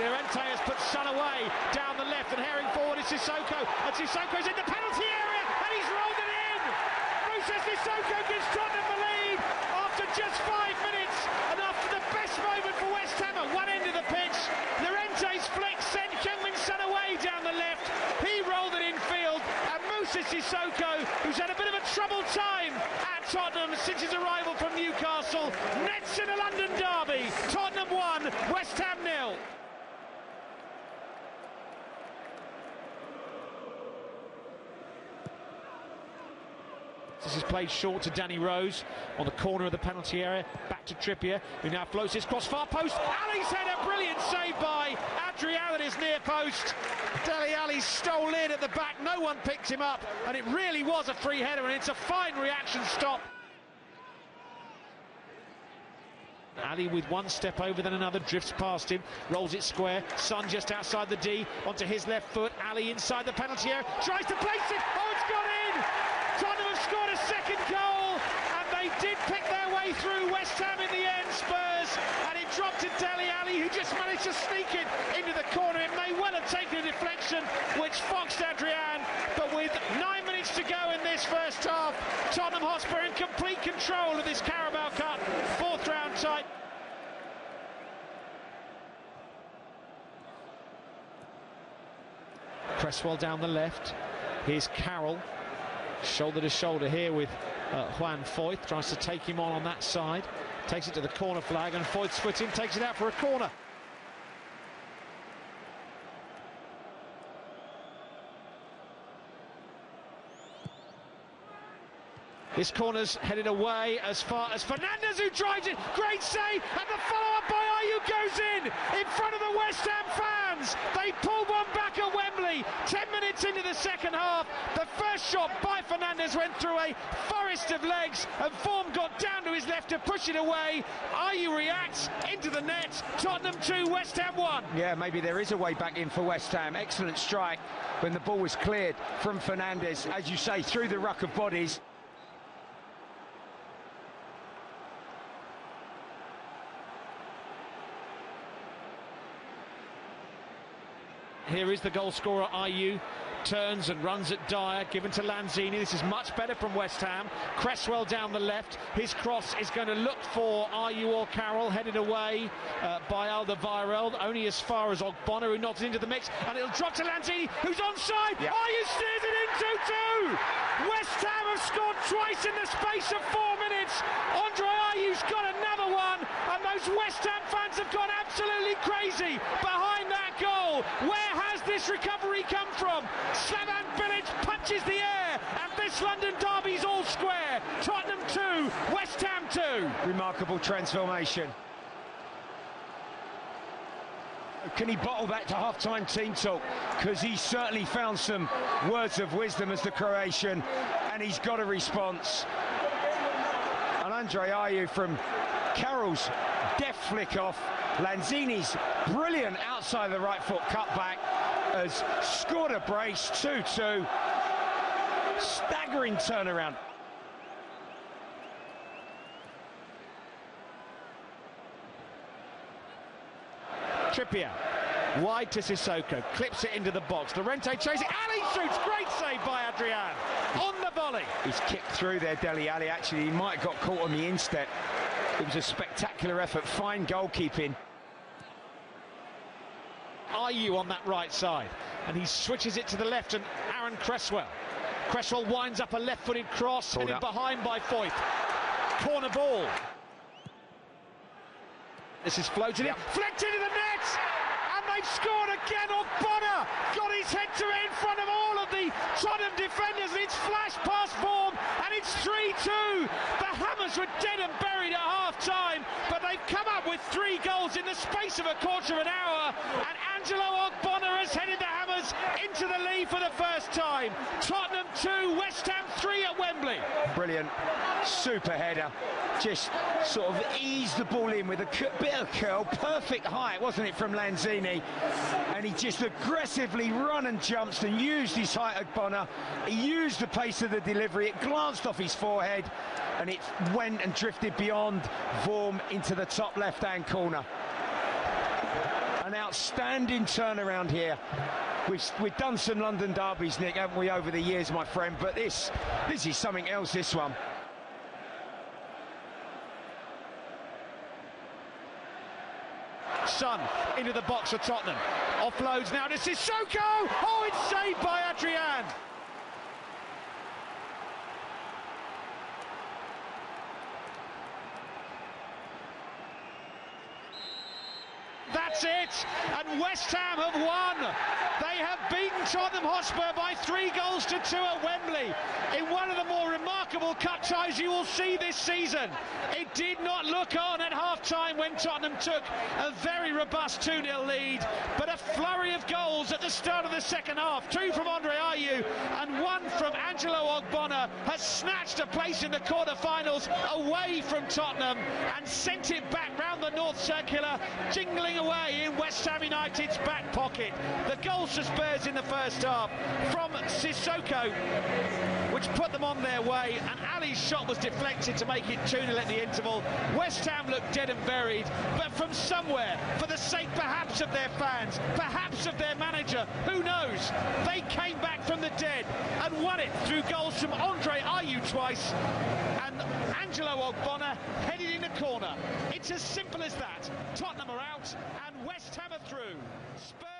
Llorente has put Son away down the left and herring forward is Sissoko. And Sissoko's in the penalty area and he's rolled it in. Moussa Sissoko gives Tottenham the lead after just five minutes and after the best moment for West Ham at one end of the pitch. Llorente's flick sent Heung-min Son away down the left. He rolled it infield and Moussa Sissoko, who's had a bit of a troubled time at Tottenham since his arrival from Newcastle, nets in a London derby. Tottenham 1, West Ham nil. This is played short to Danny Rose on the corner of the penalty area. Back to Trippier, who now floats his cross far post. Alli's had a brilliant save by Adrian at his near post. Dele Alli stole in at the back. No one picked him up, and it really was a free header, and it's a fine reaction stop. Alli with one step over, then another drifts past him, rolls it square. Son just outside the D, onto his left foot. Alli inside the penalty area, tries to place it. Oh, it's gone in! Scored a second goal, and they did pick their way through West Ham in the end, Spurs, and it dropped to Dele Alli, who just managed to sneak it into the corner. It may well have taken a deflection, which foxed Adrian, but with nine minutes to go in this first half, Tottenham Hotspur in complete control of this Carabao Cup fourth round tie. Cresswell down the left. Here's Carroll, shoulder to shoulder here with uh, Juan Foyth. Tries to take him on on that side. Takes it to the corner flag, and Foyth's foot in, takes it out for a corner. This corner's headed away as far as Fernandez, who drives it. Great save, and the follow-up by Ayew goes in in front of the West Ham fans. They pull one back at Ten minutes into the second half, the first shot by Fernandez went through a forest of legs, and Vorm got down to his left to push it away. Ayew reacts into the net. Tottenham two, West Ham one. Yeah, maybe there is a way back in for West Ham. Excellent strike when the ball was cleared from Fernandez, as you say, through the ruck of bodies. Here is the goal scorer, Ayew. Turns and runs at Dier, given to Lanzini. This is much better from West Ham. Cresswell down the left. His cross is going to look for Ayew or Carroll, headed away uh, by Alderweireld, only as far as Ogbonna, who nods into the mix. And it'll drop to Lanzini, who's onside. Yep. Ayew steers it in 2 2. West Ham have scored twice in the space of four minutes. Andre Ayew's got another one, and those West Ham fans have gone absolutely crazy behind goal. Where has this recovery come from? Slaven Bilic punches the air, and this London derby's all square. Tottenham 2, West Ham 2. Remarkable transformation. Can he bottle that to half-time team talk? Because he certainly found some words of wisdom as the Croatian, and he's got a response. And Andre Ayew from Carroll's deft flick off. Lanzini's brilliant outside the right foot cutback has scored a brace 2-2. Staggering turnaround. Trippier. Wide to Sissoko, clips it into the box. Llorente chasing. Alli shoots. Great save by Adrian. On the volley. He's kicked through there, Dele Alli. Actually, he might have got caught on the instep. It was a spectacular effort. Fine goalkeeping. Aurier on that right side. And he switches it to the left and Aaron Cresswell. Cresswell winds up a left-footed cross, Pulled headed up. behind by Foyth. Corner ball. This is floated in, flicked into the net, and they've scored again. Ogbonna got his head to it in front of all of the Tottenham defenders, it's flash past Vorm, and it's 3-2. The Hammers were dead and buried at half-time, but they've come up with three goals in the space of a quarter of an hour, and Angelo Ogbonna has headed Hammers into the lead for the first time. Tottenham 2, West Ham 3 at Wembley. Brilliant. Super header. Just sort of eased the ball in with a bit of curl. Perfect height, wasn't it, from Lanzini? And he just aggressively run and jumps and used his height Ogbonna. He used the pace of the delivery. It glanced off his forehead and it went and drifted beyond Vorm into the top left-hand corner. An outstanding turnaround here. We've, we've done some London derbies, Nick, haven't we, over the years, my friend? But this, this is something else, this one. Son into the box for Tottenham. Offloads now to Sissoko. Oh, it's saved by Adrian. That's it. And West Ham have won. They have beaten Tottenham Hotspur by three goals to two at Wembley in one of the more remarkable cup ties you will see this season. It did not look on at half time when Tottenham took a very robust 2 0 lead, but a flurry of goals at the start of the second half. Two from Andre Ayew and one from Angelo Ogbonna has snatched a place in the quarter-finals away from Tottenham and sent it back round the North Circular, jingling away in West Ham United's back pocket. The goals to Spurs in the first half from Sissoko, which put them on their way, and Alli's shot was deflected to make it 2 0 at the interval. West Ham looked dead and buried, but from somewhere, for the sake perhaps of their fans, perhaps of their manager, who knows, they came back from the dead and won it through goals from Andre Ayew twice Angelo Ogbonna headed in the corner. It's as simple as that. Tottenham are out and West Ham are through. Spurs